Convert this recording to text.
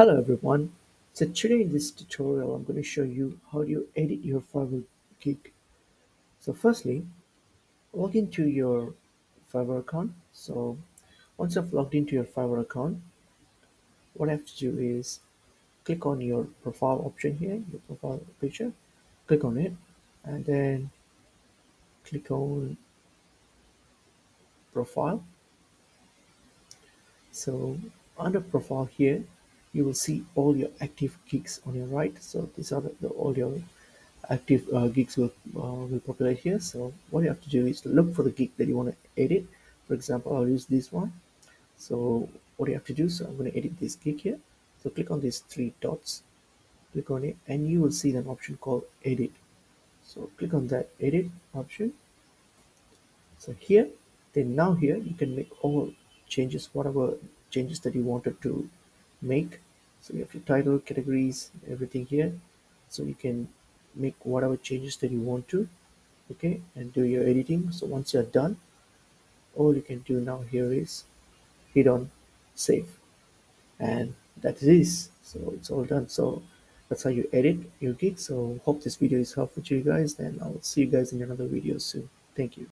Hello everyone. So today in this tutorial I'm going to show you how do you edit your Fiverr gig. So firstly log into your Fiverr account. So once I've logged into your Fiverr account what I have to do is click on your profile option here, your profile picture, click on it and then click on profile. So under profile here you will see all your active gigs on your right. So these are the, the all your active uh, gigs will uh, will populate here. So what you have to do is look for the gig that you want to edit. For example I'll use this one. So what you have to do so I'm going to edit this gig here. So click on these three dots. Click on it and you will see an option called edit. So click on that edit option. So here then now here you can make all changes whatever changes that you wanted to make. So you have your title categories everything here. So you can make whatever changes that you want to okay and do your editing. So once you're done all you can do now here is hit on save. And that is so it's all done. So that's how you edit your gig. So hope this video is helpful to you guys and i'll see you guys in another video soon. Thank you